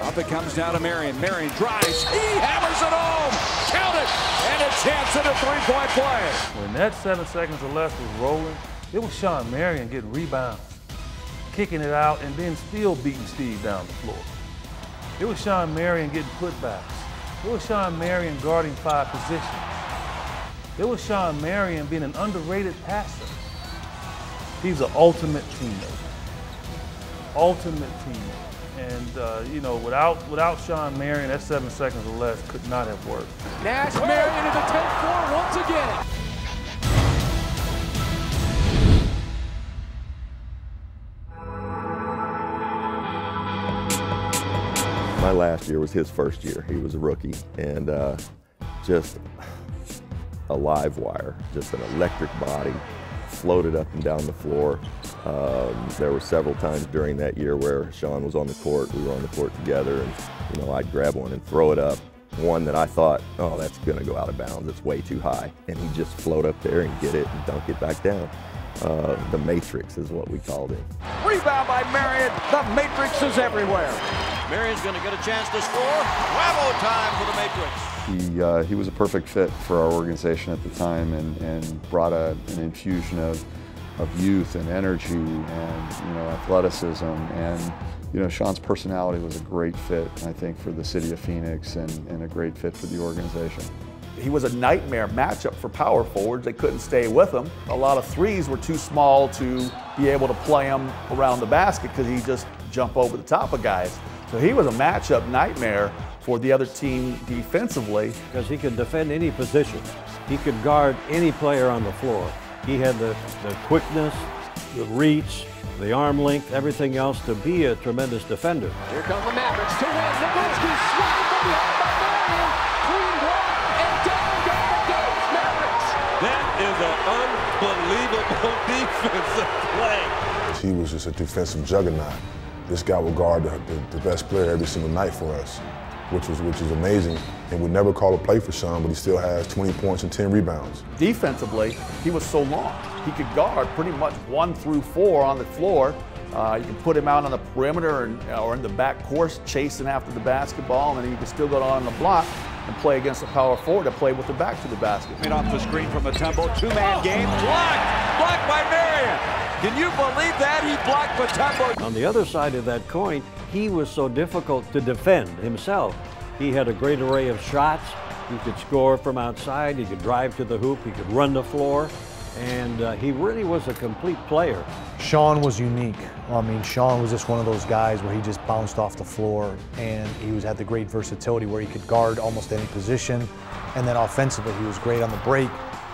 Up it comes down to Marion. Marion drives. He hammers it home. Count it. And a chance at a three-point play. When that seven seconds or less was rolling, it was Shawn Marion getting rebounds, kicking it out, and then still beating Steve down the floor. It was Shawn Marion getting putbacks. It was Shawn Marion guarding five positions. It was Shawn Marion being an underrated passer. He's an ultimate teammate. Ultimate teammate. And uh, you know, without without Shawn Marion, that seven seconds or less could not have worked. Nash Marion into the 10-4 once again. My last year was his first year. He was a rookie, and uh, just a live wire, just an electric body, floated up and down the floor. Um, there were several times during that year where Shawn was on the court, we were on the court together, and you know I'd grab one and throw it up. One that I thought, oh, that's going to go out of bounds. It's way too high, and he'd just float up there and get it and dunk it back down. Uh, the Matrix is what we called it. Rebound by Marion. The Matrix is everywhere. Marion's going to get a chance to score. Bravo time for the Matrix. He, uh, he was a perfect fit for our organization at the time and, and brought a, an infusion of, of youth and energy and you know athleticism and you know Shawn's personality was a great fit I think for the city of Phoenix and, and a great fit for the organization. He was a nightmare matchup for power forwards. They couldn't stay with him. A lot of threes were too small to be able to play him around the basket because he just jump over the top of guys. So he was a matchup nightmare for the other team defensively. because he could defend any position. He could guard any player on the floor. He had the, the quickness, the reach, the arm length, everything else to be a tremendous defender. Here come the Mavericks to win. Nowitzki swung from behind by Marion. Clean block and down go the Dallas Mavericks. That is an unbelievable defensive play. He was just a defensive juggernaut. This guy would guard the, the, the best player every single night for us, which was which is amazing. And would never call a play for Shawn, but he still has 20 points and 10 rebounds. Defensively, he was so long. He could guard pretty much one through four on the floor. Uh, you can put him out on the perimeter and, or in the back course chasing after the basketball, and then you can still go down on the block and play against the power forward to play with the back to the basket. Made off the screen from the tempo. Two-man game. Blocked. Blocked by Marion. Can you believe that? He blocked Mutombo. On the other side of that coin, he was so difficult to defend himself. He had a great array of shots. He could score from outside. He could drive to the hoop. He could run the floor. And uh, he really was a complete player. Shawn was unique. I mean, Shawn was just one of those guys where he just bounced off the floor and he was had the great versatility where he could guard almost any position. And then offensively, he was great on the break.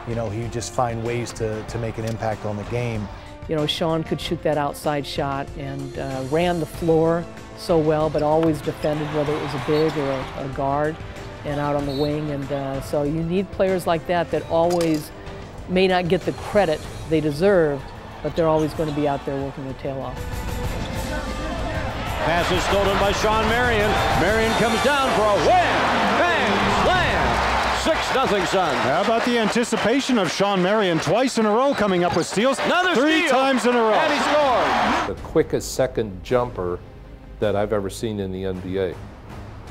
You know, he just find ways to, to make an impact on the game. You know, Shawn could shoot that outside shot and uh, ran the floor so well, but always defended whether it was a big or a, a guard and out on the wing. And uh, so you need players like that that always may not get the credit they deserve, but they're always going to be out there working their tail off. Pass is stolen by Shawn Marion. Marion comes down for a wham, 6 nothing Suns. How about the anticipation of Shawn Marion twice in a row coming up with steals? Another Three steal. times in a row. And he scored. The quickest second jumper that I've ever seen in the NBA.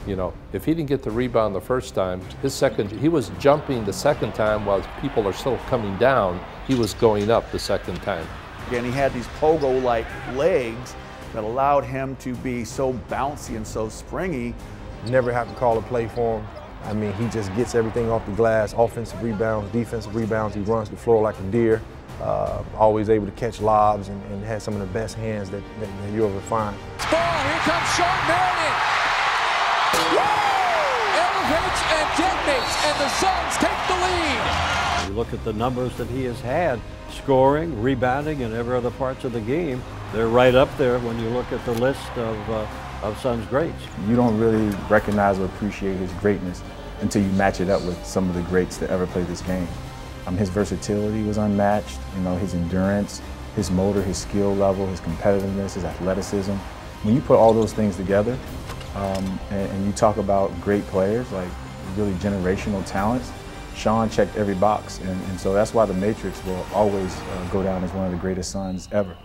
You know, if he didn't get the rebound the first time, his second, he was jumping the second time while people are still coming down. He was going up the second time. Again, he had these pogo like legs that allowed him to be so bouncy and so springy. Never have to call a play for him. I mean, he just gets everything off the glass, offensive rebounds, defensive rebounds. He runs the floor like a deer. Uh, always able to catch lobs and, and has some of the best hands that, that, that you ever find. Ball. Here comes Shawn Marion. Woo! Elevates and detonates, and the Suns take the lead. You look at the numbers that he has had, scoring, rebounding, and every other parts of the game. They're right up there when you look at the list of, uh, of Suns greats. You don't really recognize or appreciate his greatness until you match it up with some of the greats that ever played this game. Um, his versatility was unmatched, you know, his endurance, his motor, his skill level, his competitiveness, his athleticism. When you put all those things together um, and, and you talk about great players, like really generational talents, Shawn checked every box. And, and so that's why the Matrix will always uh, go down as one of the greatest Suns ever.